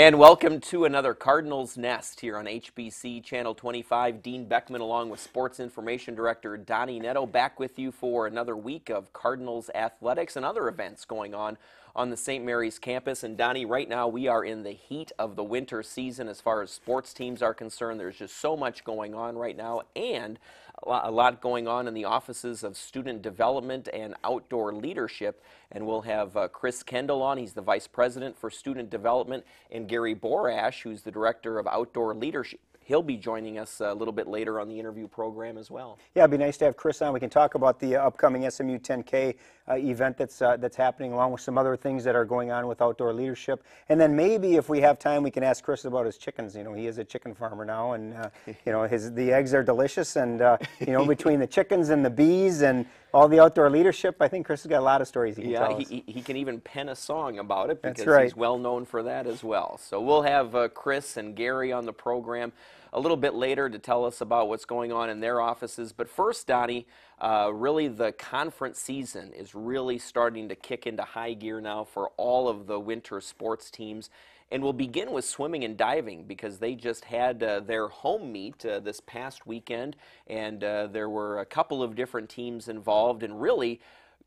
And welcome to another Cardinals Nest here on HBC Channel 25. Dean Beckman, along with Sports Information Director Donny Nadeau, back with you for another week of Cardinals athletics and other events going on on the St. Mary's campus. And Donny, right now we are in the heat of the winter season as far as sports teams are concerned. There's just so much going on right now, and a lot going on in the offices of student development and outdoor leadership. And we'll have uh, Chris Kendall on. He's the Vice President for Student Development, and Gary Borash, who's the Director of Outdoor Leadership he'll be joining us a little bit later on the interview program as well. Yeah, it'd be nice to have Chris on. We can talk about the uh, upcoming SMU 10K uh, event that's uh, that's happening, along with some other things that are going on with outdoor leadership. And then maybe if we have time, we can ask Chris about his chickens. You know, he is a chicken farmer now, and uh, you know his the eggs are delicious, and uh, you know between the chickens and the bees and all the outdoor leadership, I think Chris has got a lot of stories he can yeah, tell us. He, he can even pen a song about it because right. he's well known for that as well. So we'll have uh, Chris and Gary on the program a little bit later to tell us about what's going on in their offices. But first, Donny, uh, really the conference season is really starting to kick into high gear now for all of the winter sports teams. And we'll begin with swimming and diving because they just had uh, their home meet uh, this past weekend, and uh, there were a couple of different teams involved, and really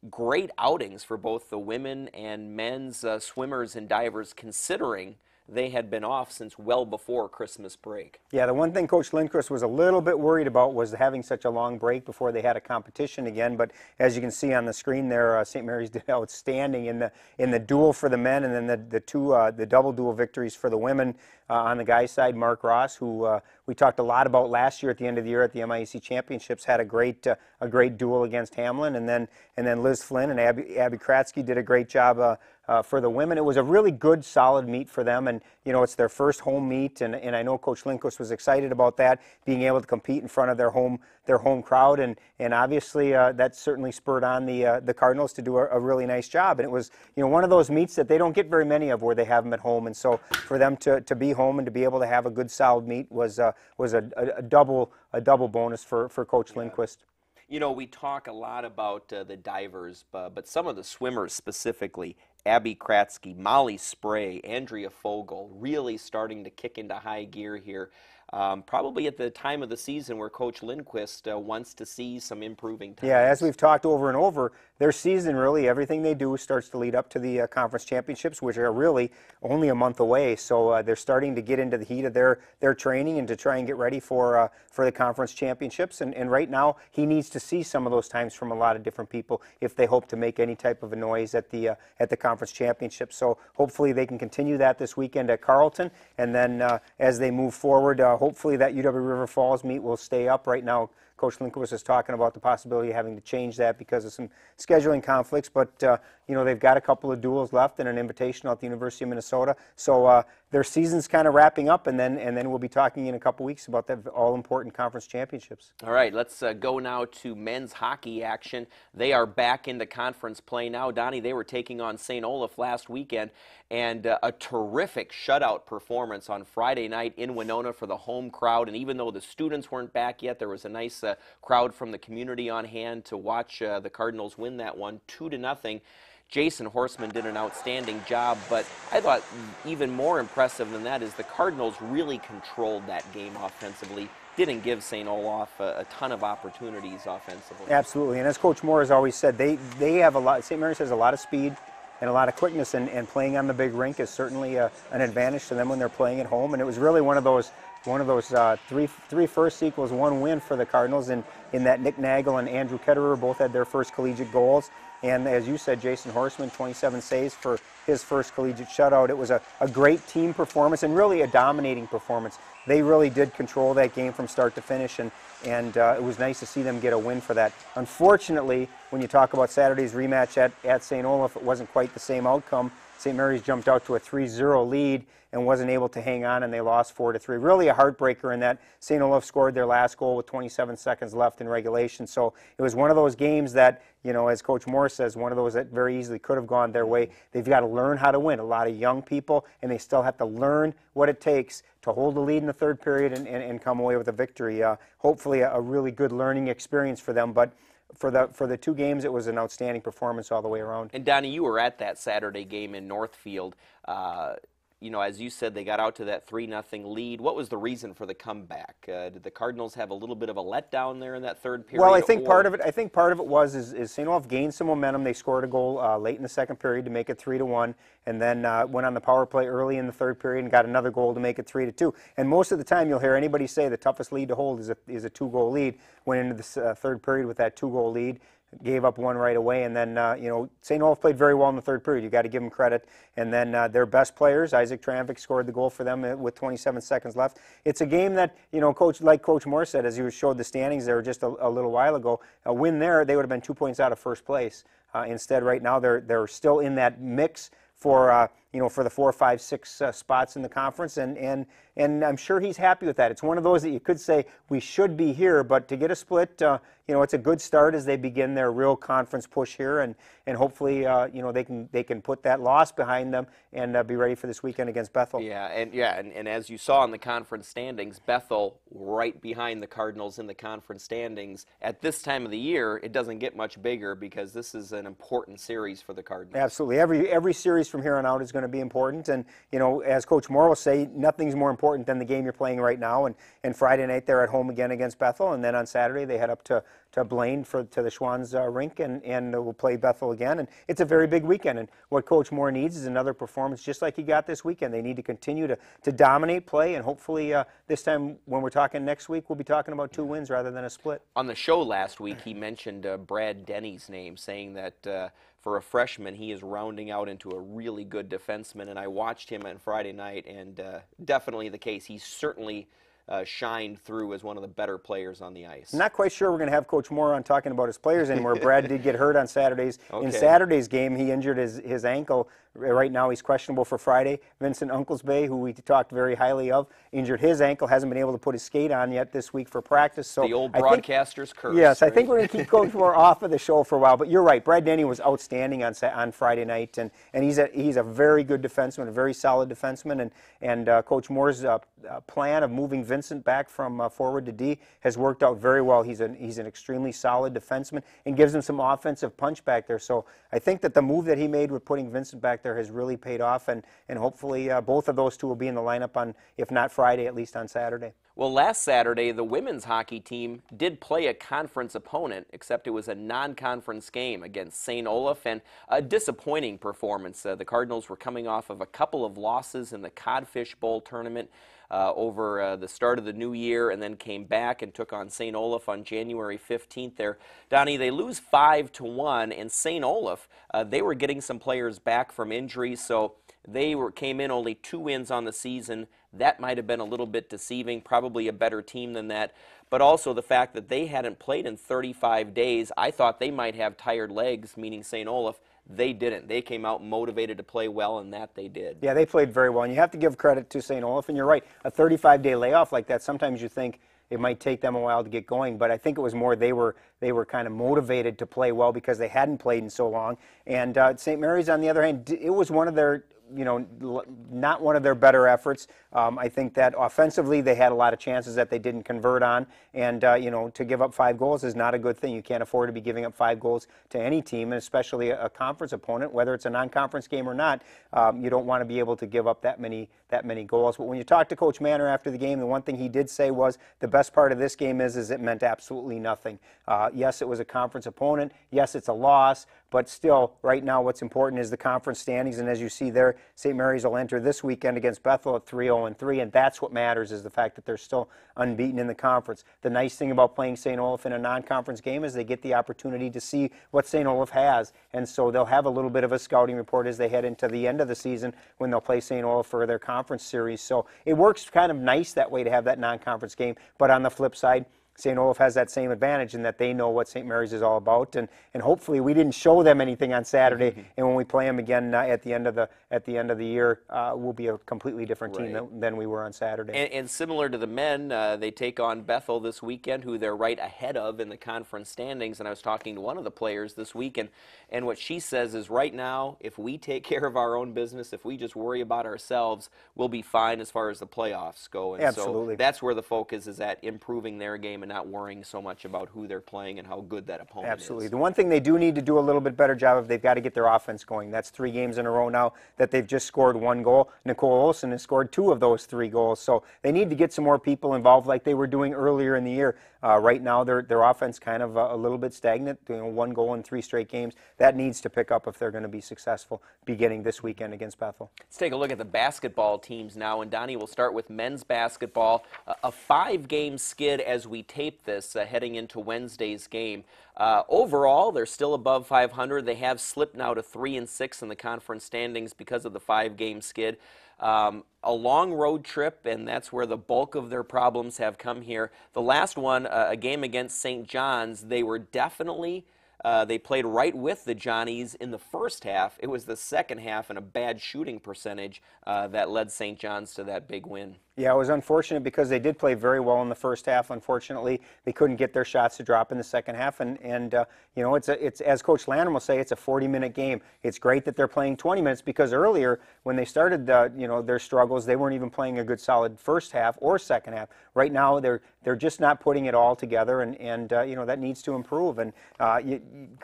great outings for both the women and men's uh, swimmers and divers, considering they had been off since well before Christmas break. Yeah, the one thing Coach Lindquist was a little bit worried about was having such a long break before they had a competition again. But as you can see on the screen there, uh, St. Mary's did outstanding in the in the duel for the men, and then the the two uh, the double duel victories for the women. Uh, on the guys' side, Mark Ross, who uh, we talked a lot about last year at the end of the year at the MIAC Championships, had a great uh, a great duel against Hamline, and then and then Liz Flynn and Abby, Abby Kratzky did a great job uh, uh, for the women. It was a really good, solid meet for them, and you know it's their first home meet, and, and I know Coach Lindquist was excited about that, being able to compete in front of their home their home crowd, and and obviously uh, that certainly spurred on the uh, the Cardinals to do a, a, really nice job. And it was you know one of those meets that they don't get very many of where they have them at home, and so for them to, to be home and to be able to have a good, solid meet was was a, a, a, double a double bonus for for Coach yeah. Lindquist. You know, we talk a lot about uh, the divers, but some of the swimmers specifically Abby Kratzky, Molly Spray, Andrea Fogel, really starting to kick into high gear here um, probably at the time of the season where Coach Lindquist uh, wants to see some improving times. Yeah, as we've talked over and over, their season really, everything they do starts to lead up to the uh, conference championships, which are really only a month away. So uh, they're starting to get into the heat of their, their training and to try and get ready for, uh, for the conference championships. And, and right now, he needs to see some of those times from a lot of different people if they hope to make any type of a noise at the, uh, at the conference championship. So hopefully they can continue that this weekend at Carleton. And then uh, as they move forward, hopefully that UW River Falls meet will stay up. Right now, Coach Lindquist is talking about the possibility of having to change that because of some scheduling conflicts. But uh, you know they've got a couple of duels left and an invitation at the University of Minnesota. So uh, their season's kind of wrapping up, and then and then we'll be talking in a couple weeks about that all-important conference championships. All right, let's uh, go now to men's hockey action. They are back into conference play now. Donny, they were taking on St. Olaf last weekend, and uh, a terrific shutout performance on Friday night in Winona for the home crowd. And even though the students weren't back yet, there was a nice uh, crowd from the community on hand to watch uh, the Cardinals win that one, two to nothing. Jason Horseman did an outstanding job, but I thought even more impressive than that is the Cardinals really controlled that game offensively. Didn't give St. Olaf a, a, ton of opportunities offensively. Absolutely, and as Coach Moore has always said, they they have a lot. St. Mary's has a lot of speed and a lot of quickness, and, and playing on the big rink is certainly a, an advantage to them when they're playing at home. And it was really one of those one of those uh, three three first equals one win for the Cardinals, and in that Nick Nagel and Andrew Ketterer both had their first collegiate goals. And as you said, Jason Horseman, 27 saves for his first collegiate shutout. It was a, a great team performance and really a dominating performance. They really did control that game from start to finish, and, and uh, it was nice to see them get a win for that. Unfortunately, when you talk about Saturday's rematch at, at St. Olaf, it wasn't quite the same outcome. St. Mary's jumped out to a 3-0 lead and wasn't able to hang on, and they lost 4-3. Really a heartbreaker in that St. Olaf scored their last goal with 27 seconds left in regulation. So it was one of those games that, you know, as Coach Moore says, one of those that very easily could have gone their way. They've got to learn how to win. A lot of young people, and they still have to learn what it takes to hold the lead in the third period and, and, and come away with a victory. Uh, hopefully, a, a really good learning experience for them. But for the for the two games, it was an outstanding performance all the way around. And Donny, you were at that Saturday game in Northfield. Uh, you know, as you said, they got out to that three nothing lead. What was the reason for the comeback? Uh, did the Cardinals have a little bit of a letdown there in that third period? Well, I think or- part of it. I think part of it was is, is St. Olaf gained some momentum. They scored a goal uh, late in the second period to make it three to one, and then uh, went on the power play early in the third period and got another goal to make it three to two. And most of the time, you'll hear anybody say the toughest lead to hold is a is a two goal lead. Went into the uh, third period with that two goal lead. Gave up one right away, and then uh, you know St. Olaf played very well in the third period. You got to give them credit. And then uh, their best players, Isaac Tranvik, scored the goal for them uh, with 27 seconds left. It's a game that you know, Coach, like Coach Moore said, as he showed the standings there just a, a little while ago. A win there, they would have been two points out of first place. Uh, instead, right now they're they're still in that mix for uh, you know for the four, five, six uh, spots in the conference, and and and I'm sure he's happy with that. It's one of those that you could say we should be here, but to get a split, uh, you know, it's a good start as they begin their real conference push here, and and hopefully uh, you know they can they can put that loss behind them and uh, be ready for this weekend against Bethel. Yeah, and yeah, and, and as you saw in the conference standings, Bethel right behind the Cardinals in the conference standings. At this time of the year, it doesn't get much bigger because this is an important series for the Cardinals. Absolutely. Every every series from here on out is going to be important, and you know, as Coach Moore will say, nothing's more important than the game you're playing right now. And, and Friday night they're at home again against Bethel, and then on Saturday they head up to, to Blaine for to the Schwan's uh, rink, and and we'll play Bethel again. And it's a very big weekend. And what Coach Moore needs is another performance just like he got this weekend. They need to continue to to dominate play, and hopefully uh, this time when we're talking next week, we'll be talking about two wins rather than a split. On the show last week, he mentioned uh, Brad Denny's name, saying that uh, for a freshman, he is rounding out into a really good defenseman. And I watched him on Friday night, and uh, definitely the case. He's certainly uh, shined through as one of the better players on the ice. Not quite sure we're going to have Coach Moore on talking about his players anymore. Brad did get hurt on Saturdays. Okay. In Saturday's game, he injured his, his ankle. Right now, he's questionable for Friday. Vincent Unklesbay, who we talked very highly of, injured his ankle. Hasn't been able to put his skate on yet this week for practice. So the old I think- broadcaster's curse. Yes, I think we're going to keep going Moore off of the show for a while. But you're right. Brad Denny was outstanding on on Friday night, and, and he's a he's a very good defenseman, a very solid defenseman. And and uh, Coach Moore's uh, uh, plan of moving Vincent back from uh, forward to D has worked out very well. He's an he's an extremely solid defenseman and gives him some offensive punch back there. So I think that the move that he made with putting Vincent back there has really paid off, and and hopefully uh, both of those two will be in the lineup on if not Friday, at least on Saturday. Well, last Saturday, the women's hockey team did play a conference opponent, except it was a non conference game against St. Olaf and a disappointing performance. Uh, the Cardinals were coming off of a couple of losses in the Codfish Bowl tournament. Uh, over uh, the start of the new year, and then came back and took on St. Olaf on January 15th. There, Donny, they lose five to one, and St. Olaf uh, they were getting some players back from injuries, so they were came in only two wins on the season. That might have been a little bit deceiving, probably a better team than that. But also the fact that they hadn't played in 35 days, I thought they might have tired legs, meaning St. Olaf. They didn't. They came out motivated to play well, and that they did. Yeah, they played very well, and you have to give credit to St. Olaf. And you're right, a 35-day layoff like that. Sometimes you think it might take them a while to get going, but I think it was more they were they were kind of motivated to play well because they hadn't played in so long. And uh, St. Mary's, on the other hand, it was one of their you know, not one of their better efforts. Um, I think that offensively they had a lot of chances that they didn't convert on, and uh, you know, to give up five goals is not a good thing. You can't afford to be giving up five goals to any team, and especially a, conference opponent, whether it's a non-conference game or not. Um, you don't want to be able to give up that many that many goals. But when you talk to Coach Manor after the game, the one thing he did say was the best part of this game is is it meant absolutely nothing. Uh, yes, it was a conference opponent. Yes, it's a loss, but still, right now, what's important is the conference standings. And as you see there, St. Mary's will enter this weekend against Bethel at 3 0 3, and that's what matters is the fact that they're still unbeaten in the conference. The nice thing about playing St. Olaf in a non conference game is they get the opportunity to see what St. Olaf has, and so they'll have a little bit of a scouting report as they head into the end of the season when they'll play St. Olaf for their conference series. So it works kind of nice that way to have that non conference game, but on the flip side, St. Olaf has that same advantage in that they know what St. Mary's is all about, and, and hopefully we didn't show them anything on Saturday, Mm-hmm. and when we play them again uh, at the end of the at the end of the year, uh, we'll be a completely different team than, than we were on Saturday. And, and similar to the men, uh, they take on Bethel this weekend, who they're right ahead of in the conference standings. And I was talking to one of the players this weekend, and what she says is right now, if we take care of our own business, if we just worry about ourselves, we'll be fine as far as the playoffs go. And Absolutely. so that's where the focus is at improving their game and not worrying so much about who they're playing and how good that opponent Absolutely. is. Absolutely. The one thing they do need to do a little bit better job of, they've got to get their offense going. That's three games in a row now that they've just scored one goal. Nicole Olson has scored two of those three goals. So they need to get some more people involved like they were doing earlier in the year. Uh, right now, their, their offense kind of uh, a little bit stagnant, you know, one goal in three straight games. That needs to pick up if they're going to be successful beginning this weekend against Bethel. Let's take a look at the basketball teams now. And Donny, we'll start with men's basketball. Uh, a five game skid as we tape this uh, heading into Wednesday's game. Uh, overall, they're still above 500. They have slipped now to 3 and 6 in the conference standings because of the five game skid. Um, a long road trip, and that's where the bulk of their problems have come here. The last one, uh, a game against St. John's, they were definitely uh, they played right with the Johnnies in the first half. It was the second half and a bad shooting percentage uh, that led St. John's to that big win. Yeah, it was unfortunate because they did play very well in the first half. Unfortunately, they couldn't get their shots to drop in the second half, and and uh, you know it's a, it's as Coach Landrum will say, it's a 40-minute game. It's great that they're playing 20 minutes because earlier when they started uh, you know their struggles, they weren't even playing a good solid first half or second half. Right now, they're they're just not putting it all together, and and uh, you know that needs to improve. And uh, you,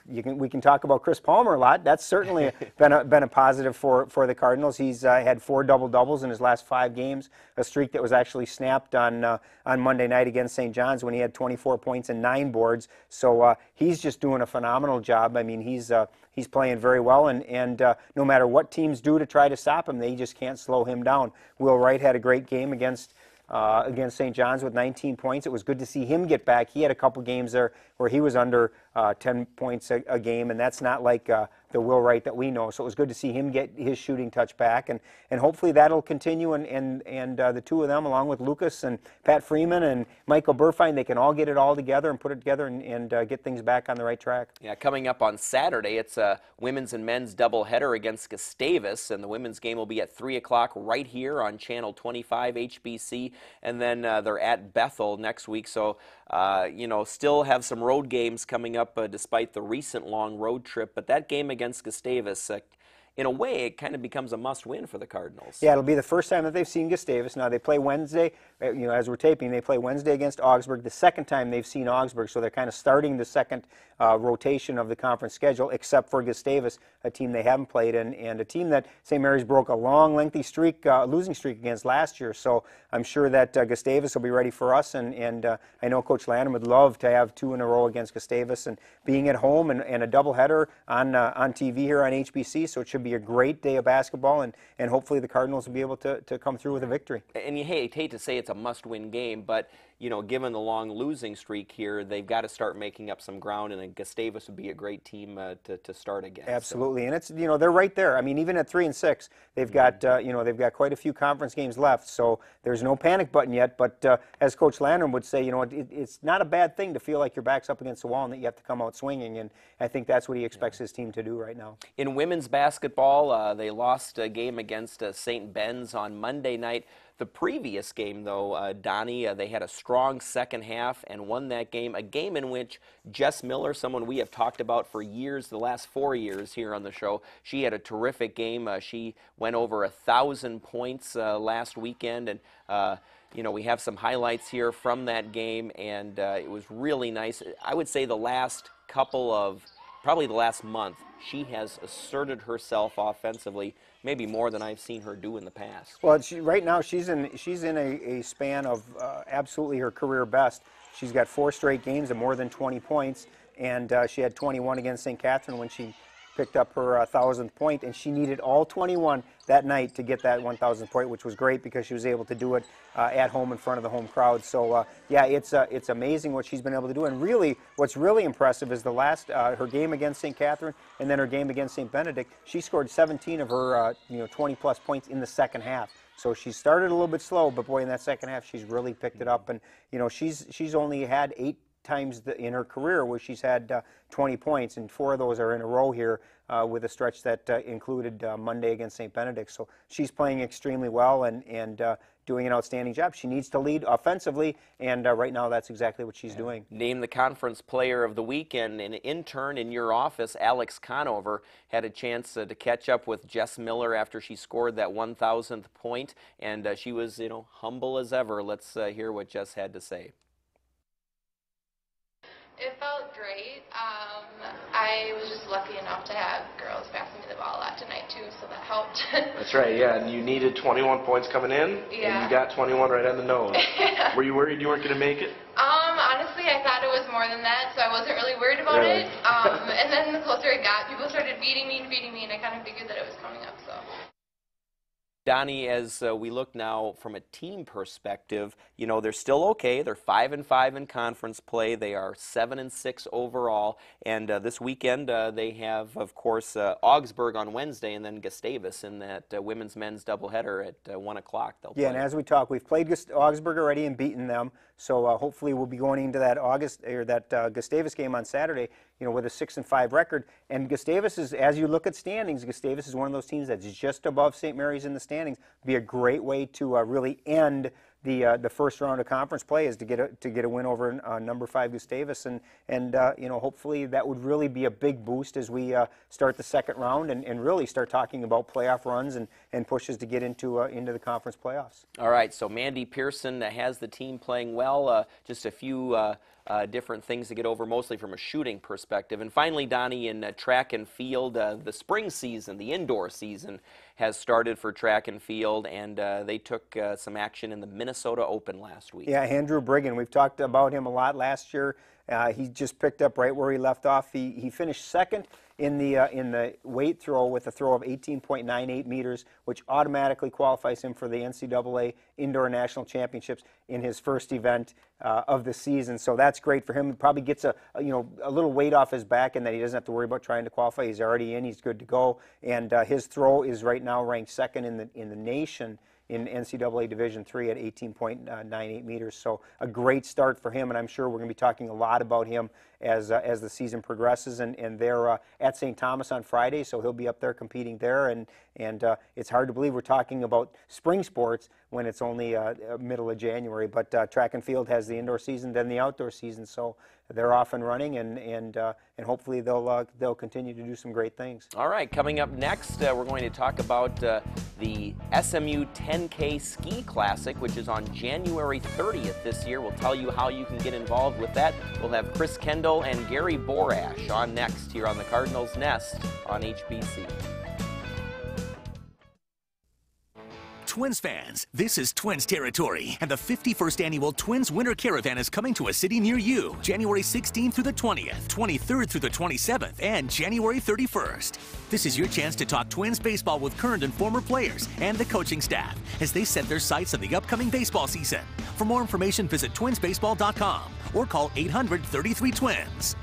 you can we can talk about Chris Palmer a lot. That's certainly been a, been a positive for for the Cardinals. He's uh, had four double doubles in his last five games. A streak that was actually snapped on uh, on Monday night against St. John's when he had 24 points and nine boards. So uh, he's just doing a phenomenal job. I mean, he's uh, he's playing very well, and and uh, no matter what teams do to try to stop him, they just can't slow him down. Will Wright had a great game against. Uh, against St. John's with 19 points. It was good to see him get back. He had a couple games there where he was under uh, 10 points a, a, game, and that's not like uh, the Will Wright that we know. So it was good to see him get his shooting touch back, and, and hopefully that'll continue. And and and uh, the two of them, along with Lucas and Pat Freeman and Michael Burfine, they can all get it all together and put it together and, and uh, get things back on the right track. Yeah, coming up on Saturday, it's a women's and men's doubleheader against Gustavus, and the women's game will be at three o'clock right here on Channel 25 HBC, and then uh, they're at Bethel next week. So uh, you know, still have some road games coming up uh, despite the recent long road trip, but that game against Gustavus uh, in a way, it kind of becomes a must-win for the Cardinals. Yeah, it'll be the first time that they've seen Gustavus. Now they play Wednesday. Uh, you know, as we're taping, they play Wednesday against Augsburg. The second time they've seen Augsburg, so they're kind of starting the second uh, rotation of the conference schedule, except for Gustavus, a team they haven't played, and, and a team that St. Mary's broke a long, lengthy streak, uh, losing streak against last year. So I'm sure that uh, Gustavus will be ready for us, and, and uh, I know Coach Landrum would love to have two in a row against Gustavus, and being at home and, and a doubleheader on uh, on TV here on HBC, so it should be a great day of basketball, and, and hopefully the Cardinals will be able to, to come through with a victory. And you hate, hate to say it's a must-win game, but you know, given the long losing streak here, they've got to start making up some ground, and Gustavus would be a great team uh, to, to start against. Absolutely, so. and it's you know they're right there. I mean, even at three and six, they've got uh, you know they've got quite a few conference games left, so there's no panic button yet. But uh, as Coach Landrum would say, you know, it, it's not a bad thing to feel like your back's up against the wall and that you have to come out swinging, and I think that's what he expects yeah. his team to do right now. In women's basketball, uh, they lost a game against uh, St. Ben's on Monday night. The previous game, though, uh, Donny, uh, they had a strong second half and won that game. A game in which Jess Miller, someone we have talked about for years, the last four years here on the show, she had a terrific game. Uh, she went over a thousand points uh, last weekend, and uh, you know we have some highlights here from that game, and uh, it was really nice. I would say the last couple of probably the last month, she has asserted herself offensively, maybe more than I've seen her do in the past. Well, she, right now she's in she's in a, a span of uh, absolutely her career best. She's got four straight games of more than 20 points, and uh, she had 21 against St. Catherine when she picked up her uh, thousandth point, and she needed all 21 that night to get that 1,000th point, which was great because she was able to do it uh, at home in front of the home crowd. So uh, yeah, it's uh, it's amazing what she's been able to do, and really, what's really impressive is the last uh, her game against St. Catherine and then her game against St. Benedict. She scored 17 of her uh, you know 20 plus points in the second half. So she started a little bit slow, but boy, in that second half, she's really picked it up, and you know she's she's only had eight times the, in her career where she's had uh, 20 points, and four of those are in a row here uh, with a stretch that uh, included uh, Monday against St. Benedict. So she's playing extremely well and, and uh, doing an outstanding job. She needs to lead offensively, and uh, right now that's exactly what she's doing. Name the conference player of the week, and an intern in your office, Alex Conover, had a chance to catch up with Jess Miller after she scored that 1,000th point, and she was, you know, humble as ever. Let's hear what Jess had to say. It felt great. Um, I was just lucky enough to have girls passing me the ball a lot tonight too, so that helped. That's right, yeah. And you needed 21 points coming in, and you got 21 right on the nose. Were you worried you weren't going to make it? um, honestly, I thought it was more than that, so I wasn't really worried about Really? it. Um, and then the closer it got, people started beating me and beating me, and I kind of figured that it was coming up. So. Donny, as uh, we look now from a team perspective, you know they're still okay. They're five and five in conference play. They are seven and six overall. And uh, this weekend uh, they have, of course, uh, Augsburg on Wednesday, and then Gustavus in that uh, women's men's doubleheader at uh, one o'clock. They'll Yeah, play. and as we talk, we've played Gust- Augsburg already and beaten them. So uh, hopefully we'll be going into that August or that uh, Gustavus game on Saturday, you know, with a six and five record. And Gustavus is, as you look at standings, Gustavus is one of those teams that's just above St. Mary's in the standings. Be a great way to uh, really end the uh, the first round of conference play is to get a to get a win over uh, number five Gustavus, and and uh, you know hopefully that would really be a big boost as we uh, start the second round and, and really start talking about playoff runs and, and pushes to get into uh, into the conference playoffs. All right, so Mandy Pearson has the team playing well. Uh, just a few different things to get over, mostly from a shooting perspective. And finally, Donny, in track and field, the spring season, the indoor season, has started for track and field, and uh, they took uh, some action in the Minnesota Open last week. Yeah, Andrew Brigham. We've talked about him a lot last year. Uh, he just picked up right where he left off. He, he finished second in the uh, in the weight throw with a throw of 18.98 meters, which automatically qualifies him for the NCAA Indoor National Championships in his first event uh, of the season. So that's great for him. He probably gets a, a, you know a little weight off his back, and that he doesn't have to worry about trying to qualify. He's already in. He's good to go, and uh, his throw is right now ranked second in the in the nation in NCAA Division III at 18.98 meters. So a great start for him, and I'm sure we're going to be talking a lot about him as uh, as the season progresses. And and they're uh, at St. Thomas on Friday, so he'll be up there competing there. And and uh, it's hard to believe we're talking about spring sports when it's only uh, uh, middle of January. But uh, track and field has the indoor season, then the outdoor season. So they're off and running, and and and hopefully they'll they'll continue to do some great things. All right, coming up next, we're going to talk about the SMU 10K Ski Classic, which is on January 30th this year. We'll tell you how you can get involved with that. We'll have Chris Kendall and Gary Borash on next here on the Cardinals Nest on HBC. Twins fans, this is Twins territory, and the 51st annual Twins Winter Caravan is coming to a city near you January 16th through the 20th, 23rd through the 27th, and January 31st. This is your chance to talk Twins baseball with current and former players and the coaching staff as they set their sights on the upcoming baseball season. For more information, visit twinsbaseball.com or call 800 33 Twins.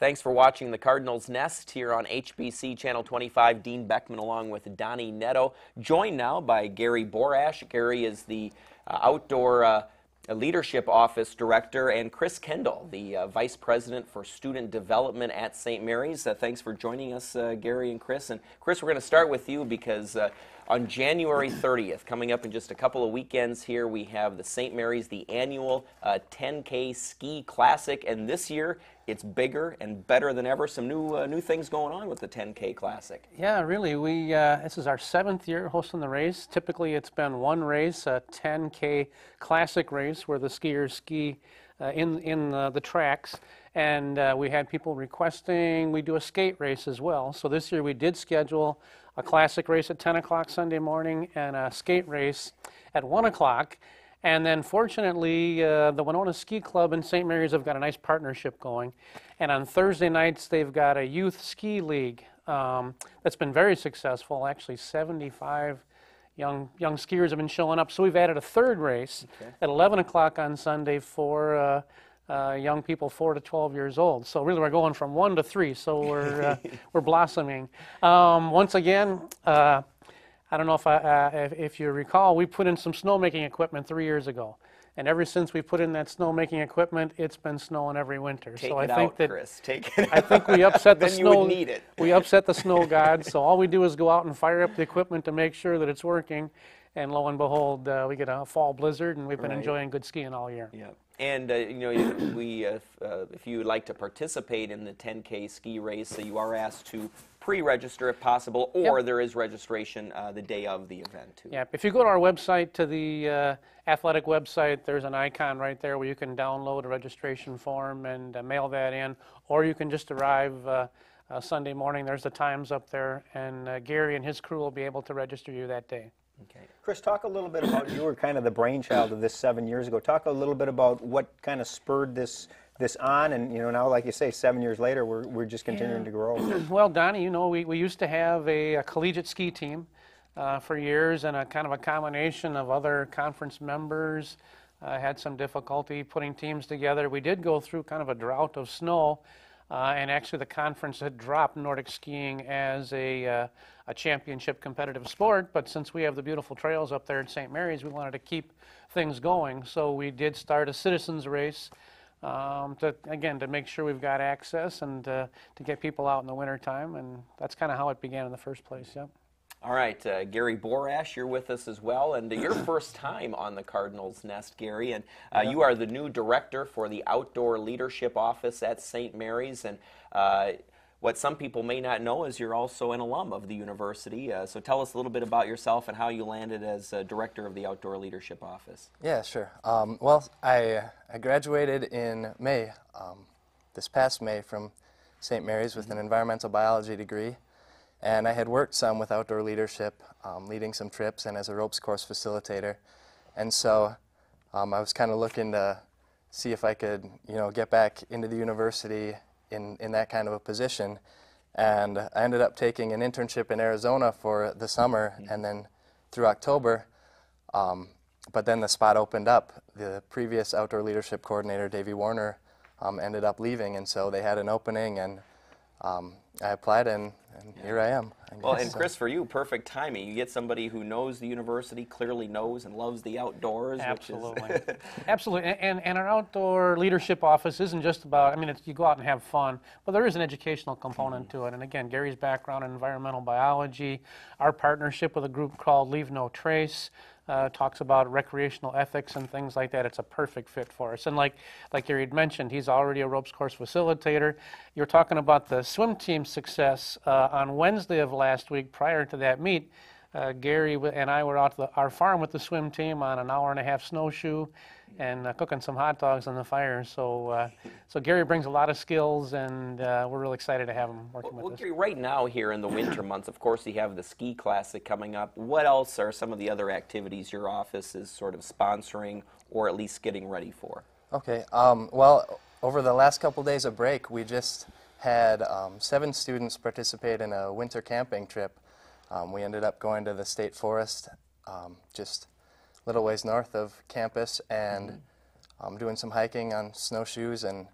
Thanks for watching the Cardinals Nest here on HBC Channel 25. Dean Beckman along with Donny Nadeau. Joined now by Gary Borash. Gary is the uh, outdoor uh, leadership office director, and Chris Kendall, the uh, vice president for student development at St. Mary's. Uh, thanks for joining us, uh, Gary and Chris. And Chris, we're going to start with you because uh, on January 30th, coming up in just a couple of weekends here, we have the St. Mary's, the annual uh, 10K Ski Classic, and this year it's bigger and better than ever. Some new uh, new things going on with the 10K Classic. Yeah, really. We uh, this is our seventh year hosting the race. Typically, it's been one race, a 10K classic race, where the skiers ski uh, in in uh, the tracks, and uh, we had people requesting we do a skate race as well. So this year we did schedule a classic race at 10 o'clock Sunday morning and a skate race at 1 o'clock. And then fortunately, uh, the Winona Ski Club in St. Mary's have got a nice partnership going. And on Thursday nights, they've got a youth ski league um, that's been very successful. Actually, 75 young young skiers have been showing up. So we've added a third race at 11 o'clock on Sunday for uh, uh, young people 4 to 12 years old. So really, we're going from one to three. So we're uh, we're blossoming. Um, once again. Uh, I don't know if, I, uh, if, if you recall, we put in some snowmaking equipment three years ago. And ever since we put in that snowmaking equipment, it's been snowing every winter. Take so I think out, that Chris. Take it I think we upset the snow. you would need it. We upset the snow gods. So all we do is go out and fire up the equipment to make sure that it's working. And lo and behold, uh, we get a fall blizzard, and we've been Right. enjoying good skiing all year. Yeah, and uh, you know, you- we uh, if, uh, if you would like to participate in the 10K ski race, so you are asked to pre-register if possible, or there is registration uh, the day of the event too. Yeah, if you go to our website, to the uh, athletic website, there's an icon right there where you can download a registration form and uh, mail that in, or you can just arrive uh, uh, Sunday morning. There's the times up there, and uh, Gary and his crew will be able to register you that day. Okay. Chris, talk a little bit about you were kind of the brainchild of this seven years ago. Talk a little bit about what kind of spurred this this on, and you know now, like you say, seven years later, we're we're just continuing to grow. Well, Donny, you know, we, we used to have a, a collegiate ski team uh, for years and a kind of a combination of other conference members. Uh, had some difficulty putting teams together. We did go through kind of a drought of snow, uh, and actually the conference had dropped Nordic skiing as a, uh, a championship competitive sport. But since we have the beautiful trails up there in St. Mary's, we wanted to keep things going. So we did start a citizens race um, to again to make sure we've got access and uh, to get people out in the wintertime and that's kind of how it began in the first place yep All right, uh, Gary Borash, you're with us as well, and uh, your first time on the Cardinals Nest, Gary, and uh, you are the new director for the Outdoor Leadership Office at St. Mary's, and uh, what some people may not know is you're also an alum of the university. Uh, so tell us a little bit about yourself and how you landed as uh, director of the Outdoor Leadership Office. Yeah, sure. Um, well, I, I graduated in May, um, this past May, from St. Mary's with an environmental biology degree. And I had worked some with outdoor leadership, um, leading some trips, and as a ropes course facilitator. And so um, I was kind of looking to see if I could, you know, get back into the university in, in that kind of a position. And I ended up taking an internship in Arizona for the summer, and then through October, um, but then the spot opened up. The previous outdoor leadership coordinator, Davey Warner, um, ended up leaving, and so they had an opening, and um, I applied, and, and here I am. I Well, guess. and So- Chris, for you, perfect timing. You get somebody who knows the university, clearly knows and loves the outdoors. absolutely Which is absolutely and, and our outdoor leadership office isn't just about i mean it's, you go out and have fun but there is an educational component to it and again gary's background in environmental biology our partnership with a group called leave no trace uh, talks about recreational ethics and things like that. It's a perfect fit for us. And like like Gary had mentioned, he's already a ropes course facilitator. You're talking about the swim team success uh, on Wednesday of last week. Prior to that meet, uh, Gary and I were out to the, our farm with the swim team on an hour and a half snowshoe and uh, cooking some hot dogs on the fire. So, uh, so Gary brings a lot of skills, and uh, we're really excited to have him working Well, with us. Gary, right now here in the winter months, of course, you have the ski classic coming up. What else are some of the other activities your office is sort of sponsoring or at least getting ready for? Okay. Um, well, over the last couple days of break, we just had um, seven students participate in a winter camping trip. Um, we ended up going to the state forest, um, just a little ways north of campus, and um, doing some hiking on snowshoes and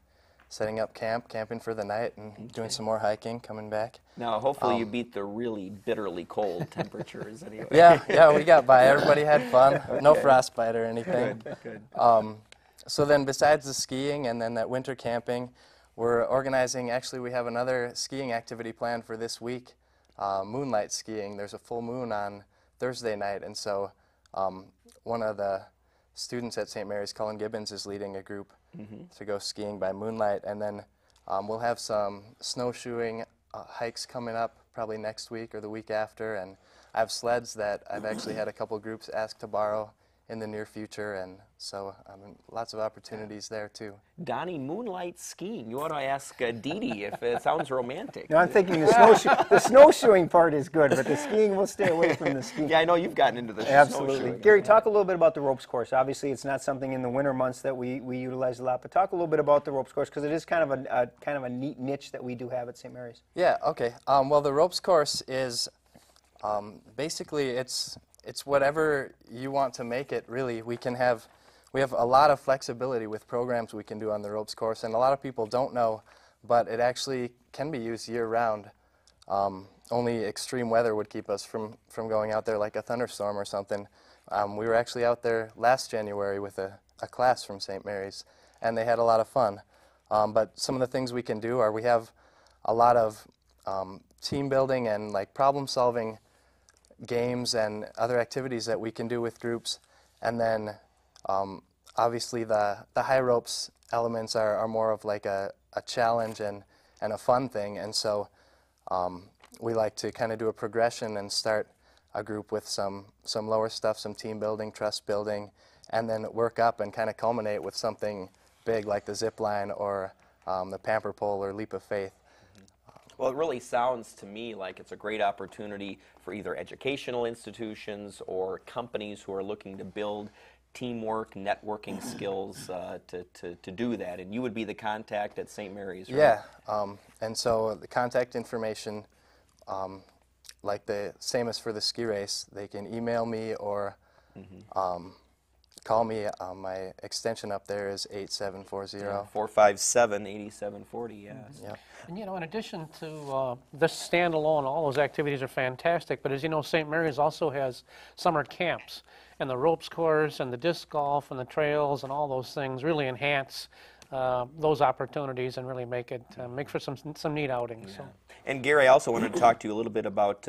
setting up camp, camping for the night, and doing some more hiking, coming back. Now, hopefully, you beat the really bitterly cold temperatures anyway. Yeah, yeah, we got by. Everybody had fun. No frostbite or anything. Good, Um, so then, besides the skiing and then that winter camping, we're organizing. Actually, we have another skiing activity planned for this week. Uh, moonlight skiing. There's a full moon on Thursday night, and so um, one of the students at St. Mary's, Cullen Gibbons, is leading a group to go skiing by moonlight, and then um, we'll have some snowshoeing uh, hikes coming up probably next week or the week after, and I have sleds that I've actually had a couple groups ask to borrow in the near future, and so um, lots of opportunities there too. Donny, moonlight skiing. You ought to ask uh, Dee Dee if it sounds romantic. No, I'm thinking the snowshoe, the snowshoeing part is good, but the skiing we'll stay away from the skiing. Yeah, I know you've gotten into the Absolutely. snowshoeing. Gary, talk a little bit about the ropes course. Obviously, it's not something in the winter months that we, we utilize a lot, but talk a little bit about the ropes course because it is kind of a, a kind of a neat niche that we do have at St. Mary's. Yeah. Okay. Um, well, the ropes course is um, basically it's it's whatever you want to make it. Really, we can have we have a lot of flexibility with programs we can do on the ropes course, and a lot of people don't know, but it actually can be used year round. Um, only extreme weather would keep us from from going out there, like a thunderstorm or something. Um, we were actually out there last January with a, a class from St. Mary's, and they had a lot of fun. Um, but some of the things we can do are we have a lot of um, team building and like problem solving games and other activities that we can do with groups. And then um, obviously the, the high ropes elements are, are more of like a, a challenge and, and a fun thing. And so um, we like to kind of do a progression and start a group with some some lower stuff, some team building, trust building, and then work up and kind of culminate with something big like the zip line or um, the pamper pole or leap of faith. Well, it really sounds to me like it's a great opportunity for either educational institutions or companies who are looking to build teamwork, networking skills uh, to, to, to do that. And you would be the contact at St. Mary's, right? Yeah, um, and so the contact information, um, like the same as for the ski race, they can email me or um, call me. Um, my extension up there is 8740. 457 8740, yes. Yeah. And you know, in addition to uh, this standalone, all those activities are fantastic. But as you know, St. Mary's also has summer camps, and the ropes course, and the disc golf, and the trails, and all those things really enhance uh, those opportunities and really make it uh, make for some some neat outings. So. And Gary, I also wanted to talk to you a little bit about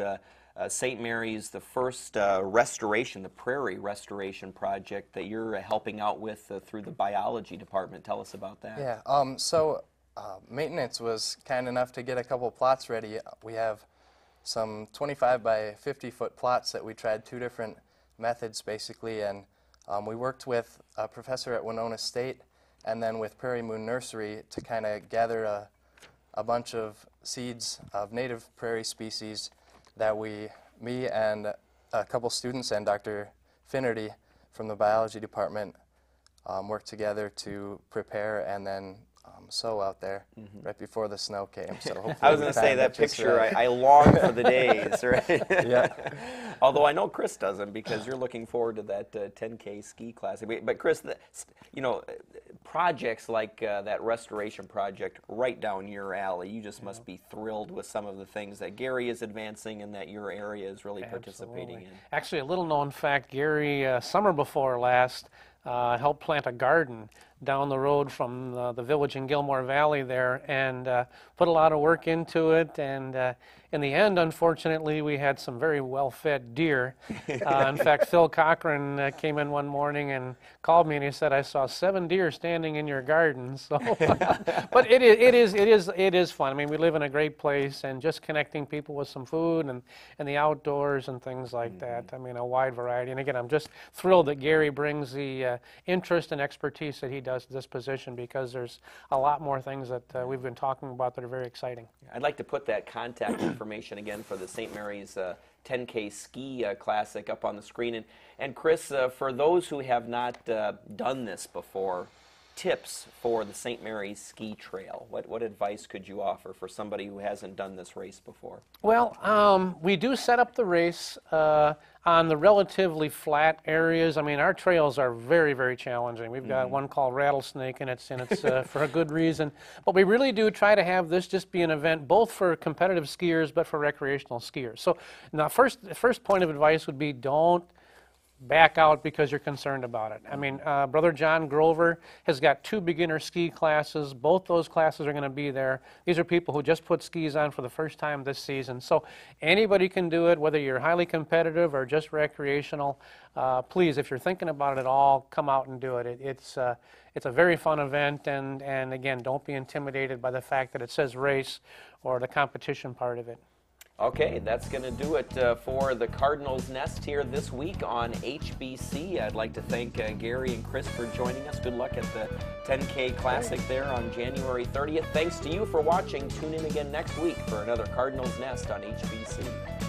uh, St. Mary's, the first uh, restoration, the prairie restoration project that you're uh, helping out with uh, through the biology department. Tell us about that. Yeah. Um, so uh, maintenance was kind enough to get a couple plots ready. We have some 25 by 50 foot plots that we tried two different methods basically, and um, we worked with a professor at Winona State and then with Prairie Moon Nursery to kind of gather a, a bunch of seeds of native prairie species that we, me and a couple students and Dr. Finnerty from the biology department um, worked together to prepare and then um, sow out there right before the snow came. So hopefully Mm-hmm. I was going to say that picture. I, I long for the days, right? yeah. Although I know Chris doesn't because you're looking forward to that uh, 10K ski classic. But- But Chris, the, you know, uh, projects like uh, that restoration project right down your alley. You just must be thrilled with some of the things that Gary is advancing and that your area is really participating in. Actually, a little known fact Gary, uh, summer before last, uh, helped plant a garden down the road from the, the village in Gilmore Valley there and uh, put a lot of work into it. And uh, in the end, unfortunately, we had some very well fed deer. Uh, in fact, Phil Cochran uh, came in one morning and called me and he said, I saw seven deer standing in your garden. So, but it is, it, is, it, is, it is fun. I mean, we live in a great place and just connecting people with some food and, and the outdoors and things like that. I mean, a wide variety. And again, I'm just thrilled that Gary brings the uh, interest and expertise that he does to this position because there's a lot more things that uh, we've been talking about that are very exciting. I'd like to put that contact information again for the St. Mary's uh, 10K Ski uh, Classic up on the screen. And, and Chris, uh, for those who have not uh, done this before, tips for the St. Mary's Ski Trail. What, what advice could you offer for somebody who hasn't done this race before? Well, um, we do set up the race uh, on the relatively flat areas. I mean, our trails are very, very challenging. We've got one called Rattlesnake, and it's and it's uh, for a good reason. But we really do try to have this just be an event both for competitive skiers, but for recreational skiers. So, now first, first point of advice would be don't back out because you're concerned about it. I mean, uh, Brother John Grover has got two beginner ski classes. Both those classes are going to be there. These are people who just put skis on for the first time this season. So anybody can do it, whether you're highly competitive or just recreational. Uh, please, if you're thinking about it at all, come out and do it. it it's, uh, it's a very fun event, and, and again, don't be intimidated by the fact that it says race or the competition part of it. Okay, that's going to do it uh, for the Cardinals Nest here this week on HBC. I'd like to thank uh, Gary and Chris for joining us. Good luck at the 10K Classic there on January 30th. Thanks to you for watching. Tune in again next week for another Cardinals Nest on HBC.